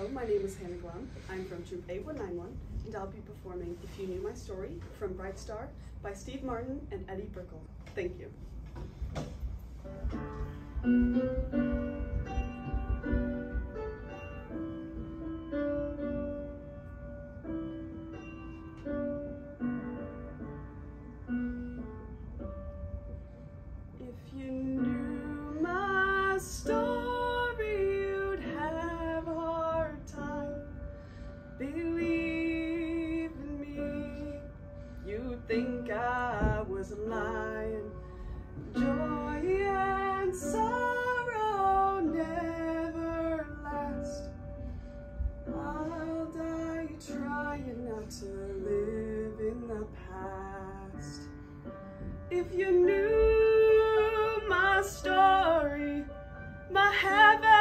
Hello, my name is Hannah Glum. I'm from Troop 8191, and I'll be performing If You Knew My Story from Bright Star by Steve Martin and Edie Brickell. Thank you. Think I was lying. Joy and sorrow never last. I'll die trying not to live in the past. If you knew my story, my heaven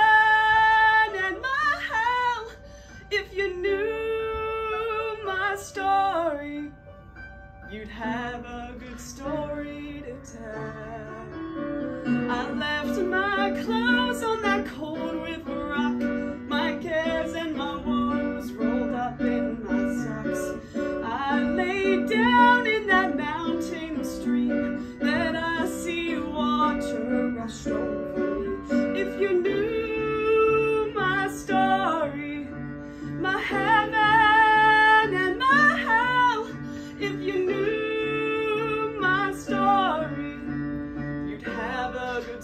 you'd have a good story to tell. I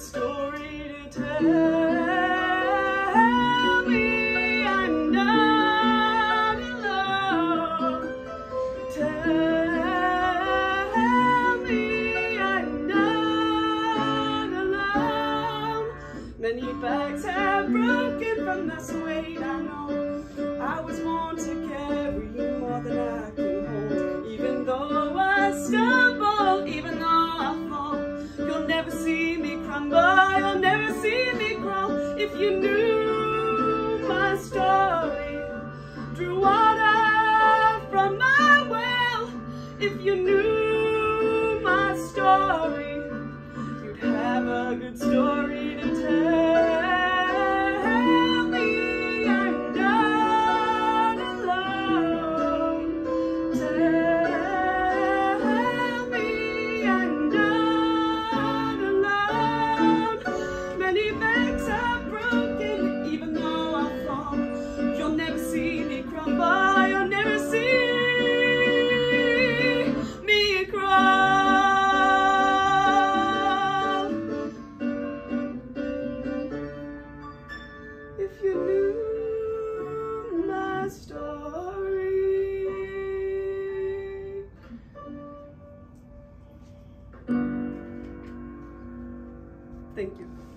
story to tell me I'm not alone. Tell me I'm not alone. Many bags have broken from this weight, If you knew my story, you'd have a good story to tell me I'm not alone. Tell me I'm not alone. Many banks are broken, even though I fall. You'll never see Thank you.